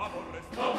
vorresti